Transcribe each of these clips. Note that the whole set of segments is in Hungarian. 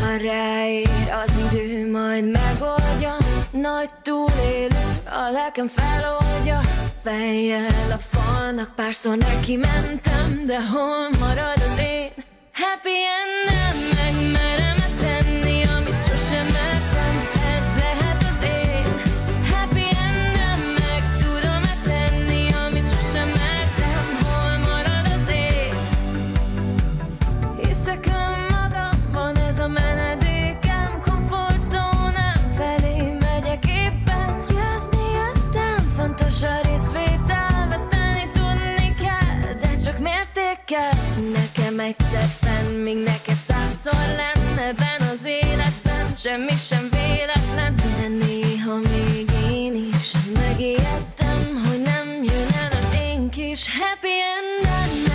Ha ráér az idő, majd megoldja Nagy túlélő, a lelkem feloldja Fejjel a falnak, párszor neki mentem De hol marad az én happy end? Mértékkel Nekem egyszer fenn, míg neked százszor lenne. Ebben az életben semmi sem véletlen De néha még én is megijedtem Hogy nem jön el az én kis happy endem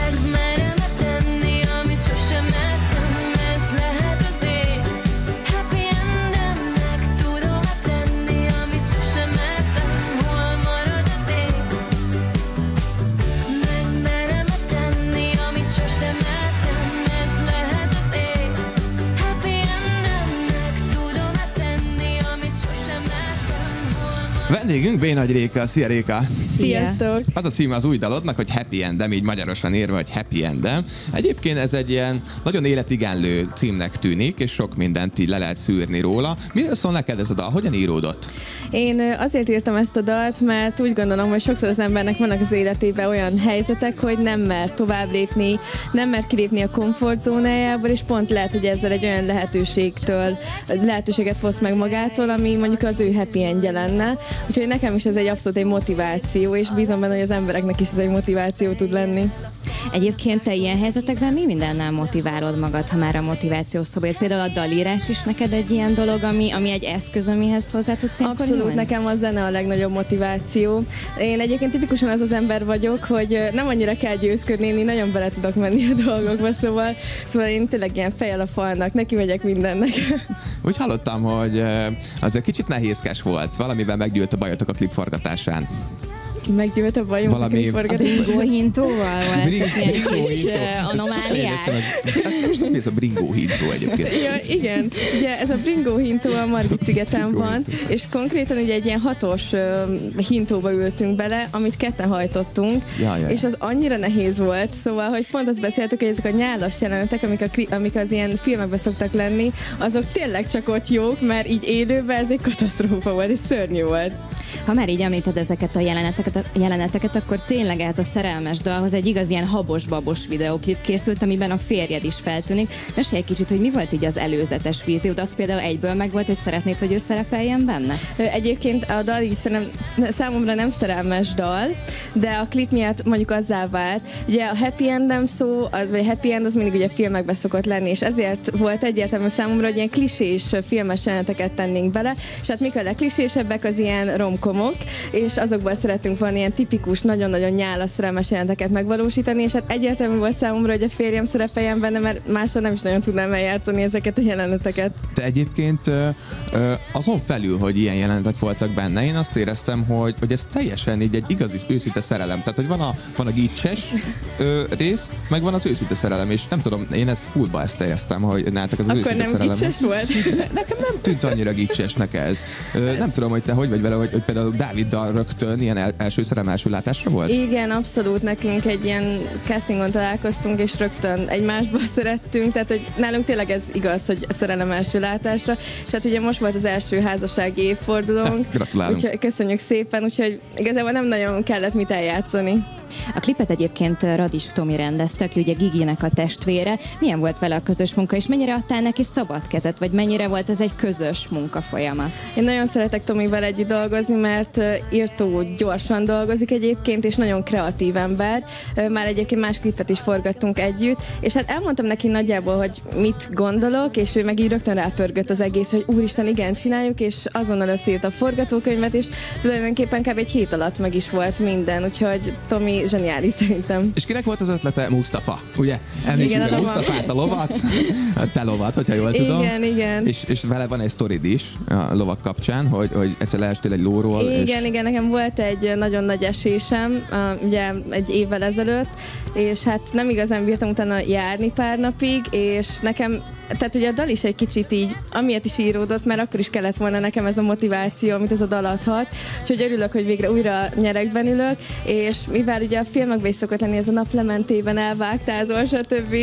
Vendégünk B. Nagy Réka. Szia Réka! Sziasztok! Az a címe az új dalodnak, hogy Happy Endem, így magyarosan írva, hogy Happy Endem. Egyébként ez egy ilyen nagyon életigenlő címnek tűnik, és sok mindent így le lehet szűrni róla. Miről szól neked ez a dal? Hogyan íródott? Én azért írtam ezt a dalt, mert úgy gondolom, hogy sokszor az embernek vannak az életében olyan helyzetek, hogy nem mer tovább lépni, nem mer kilépni a komfortzónájából, és pont lehet, hogy ezzel egy olyan lehetőségtől, lehetőséget fosz meg magától, ami mondjuk az ő happy endje lenne. Úgyhogy nekem is ez egy abszolút egy motiváció, és bízom benne, hogy az embereknek is ez egy motiváció tud lenni. Egyébként te ilyen helyzetekben mi mindennel motiválod magad, ha már a motiváció szóba? Például a dalírás is neked egy ilyen dolog, ami, ami egy eszköz, amihez hozzá tudsz ilyenkor Abszolút, nyúlni? nekem a zene a legnagyobb motiváció. Én egyébként tipikusan az az ember vagyok, hogy nem annyira kell győzködni, én nagyon bele tudok menni a dolgokba, szóval, szóval én tényleg ilyen fejjel a falnak, neki megyek mindennek. Úgy hallottam, hogy az egy kicsit nehézkes volt. Valamiben meggyűlt a bajotok a klip forgatásán. Meggyűlt a bajom Valami- a A klipforgatás. bringó hintóval volt Bring- ez ilyen bringó kis hintó. eh, anomáliák? Ezt nem ez a bringó hintó egyébként. Ja, igen, ugye ez a Bringó hintó a Margit szigeten van, és konkrétan ugye egy ilyen hatos hintóba ültünk bele, amit ketten hajtottunk, Ja, ja, ja. és az annyira nehéz volt, szóval, hogy pont azt beszéltük, hogy ezek a nyálas jelenetek, amik, a, amik az ilyen filmekben szoktak lenni, azok tényleg csak ott jók, mert így élőben ez egy katasztrófa volt, és szörnyű volt. Ha már így említed ezeket a jeleneteket, a jeleneteket, akkor tényleg ez a szerelmes dalhoz egy igaz ilyen habos-babos videóklip készült, amiben a férjed is feltűnik. Mesélj egy kicsit, hogy mi volt így az előzetes víziód? Az például egyből megvolt, hogy szeretnéd, hogy ő szerepeljen benne? Egyébként a dal így szerintem számomra nem szerelmes dal, de a klip miatt mondjuk azzá vált. Ugye a happy endem szó, az, vagy happy end az mindig ugye filmekben szokott lenni, és ezért volt egyértelmű számomra, hogy ilyen klisés filmes jeleneteket tennénk bele, és hát mik a legklisésebbek az ilyen romkomok, és azokból szeretünk volna ilyen tipikus, nagyon-nagyon nyálas szerelmes jeleneteket megvalósítani, és hát egyértelmű volt számomra, hogy a férjem szerepeljen benne, mert máshol nem is nagyon tudnám eljátszani ezeket a jeleneteket. De egyébként azon felül, hogy ilyen jelenetek voltak benne, én azt éreztem, hogy, hogy ez teljesen így egy igazi őszinte szerelem. Tehát, hogy van a, van a gicses rész, meg van az őszinte szerelem, és nem tudom, én ezt fullba ezt éreztem, hogy nálatok az, az Akkor őszinte nem szerelem. kicses volt? Ne, nekem nem tűnt annyira gicsesnek ez. Ö, nem tudom, hogy te hogy vagy vele, hogy, hogy például Dáviddal rögtön ilyen el, első szerelem első látásra volt? Igen, abszolút nekünk egy ilyen castingon találkoztunk, és rögtön egymásba szerettünk, tehát hogy nálunk tényleg ez igaz, hogy szerelem első látásra, és hát ugye most volt az első házassági évfordulónk. Gratulálunk. Úgyhogy köszönjük szépen, úgyhogy igazából nem nagyon kellett mit eljátszani. A klipet egyébként Radis Tomi rendezte, aki ugye Giginek a testvére. Milyen volt vele a közös munka, és mennyire adtál neki szabad kezet, vagy mennyire volt ez egy közös munka folyamat? Én nagyon szeretek Tomival együtt dolgozni, mert írtó gyorsan dolgozik egyébként, és nagyon kreatív ember. Már egyébként más klipet is forgattunk együtt, és hát elmondtam neki nagyjából, hogy mit gondolok, és ő meg így rögtön rápörgött az egészre, hogy úristen, igen, csináljuk, és azonnal összírt a forgatókönyvet, és tulajdonképpen kb. egy hét alatt meg is volt minden, úgyhogy Tomi zseniális szerintem. És kinek volt az ötlete? Mustafa, ugye? Meg a. Mustafát, a lovat, a te lovat, hogyha jól tudom. Igen, igen. És, és vele van egy sztorid is a lovak kapcsán, hogy, hogy egyszer leestél egy lóról. Igen, és... igen, nekem volt egy nagyon nagy esésem, ugye egy évvel ezelőtt, és hát nem igazán bírtam utána járni pár napig, és nekem tehát ugye a dal is egy kicsit így, amiért is íródott, mert akkor is kellett volna nekem ez a motiváció, amit ez a dal adhat. Úgyhogy örülök, hogy végre újra nyerekben ülök, és mivel ugye a filmekben is szokott lenni ez a naplementében elvágtázol, stb.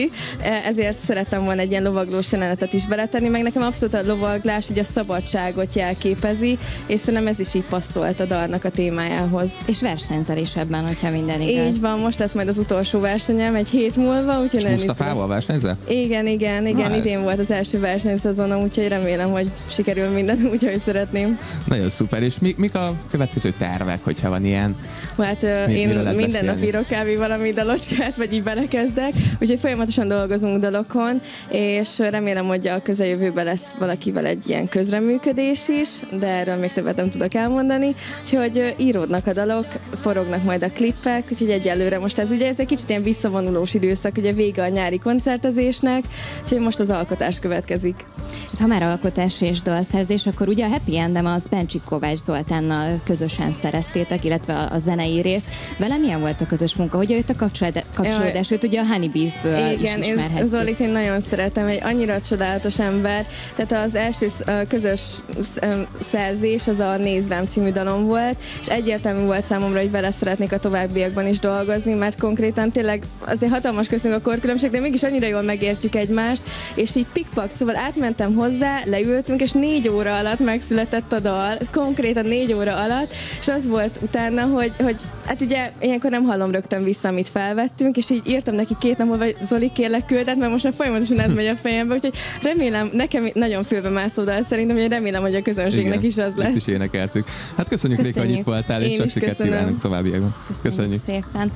ezért szerettem volna egy ilyen lovaglós jelenetet is beletenni, meg nekem abszolút a lovaglás ugye a szabadságot jelképezi, és szerintem ez is így passzolt a dalnak a témájához. És versenyzelés ebben, hogyha minden igaz. Így van, most lesz majd az utolsó versenyem egy hét múlva, úgyhogy És nagyon Mustafával versenyzel? igen, igen, igen, Na, ez- idén volt az első versenyszezonom, úgyhogy remélem, hogy sikerül minden úgy, ahogy szeretném. Nagyon szuper. És mi, mik a következő tervek, hogyha van ilyen? Hát Mi- én minden nap beszélni? írok kb. valami dalocskát, vagy így belekezdek, úgyhogy folyamatosan dolgozunk dalokon, és remélem, hogy a közeljövőben lesz valakivel egy ilyen közreműködés is, de erről még többet nem tudok elmondani, úgyhogy íródnak a dalok, forognak majd a klippek, úgyhogy egyelőre most ez ugye ez egy kicsit ilyen visszavonulós időszak, ugye vége a nyári koncertezésnek, úgyhogy most az alkotás következik. Hát, Ha már alkotás és dalszerzés, akkor ugye a Happy Endem az Bencsik Kovács Zoltánnal közösen szereztétek, illetve a, a zenei részt. Vele milyen volt a közös munka? Hogy jött a kapcsolódás? Kapcsolódás? Őt ugye a Honey Beast-ből is Igen, én ismerhetjük. Zolit én nagyon szeretem, egy annyira csodálatos ember. Tehát az első közös szerzés az a Nézd rám című dalom volt, és egyértelmű volt számomra, hogy vele szeretnék a továbbiakban is dolgozni, mert konkrétan tényleg azért hatalmas köztünk a korkülönbség, de mégis annyira jól megértjük egymást, és így pikpak, szóval átmentem hozzá, leültünk, és négy óra alatt megszületett a dal, konkrétan négy óra alatt, és az volt utána, hogy, hogy hát ugye ilyenkor nem hallom rögtön vissza, amit felvettünk, és így írtam neki két nap múlva, hogy Zoli, kérlek küldett, mert most már folyamatosan ez megy a fejembe, úgyhogy remélem, nekem nagyon fülbe mászó dal szerintem, hogy remélem, hogy a közönségnek is az lesz. is énekeltük. Hát köszönjük, Réka, hogy Köszönjük. itt voltál, és Én sok is sikert kívánunk továbbiakban. Köszönjük szépen.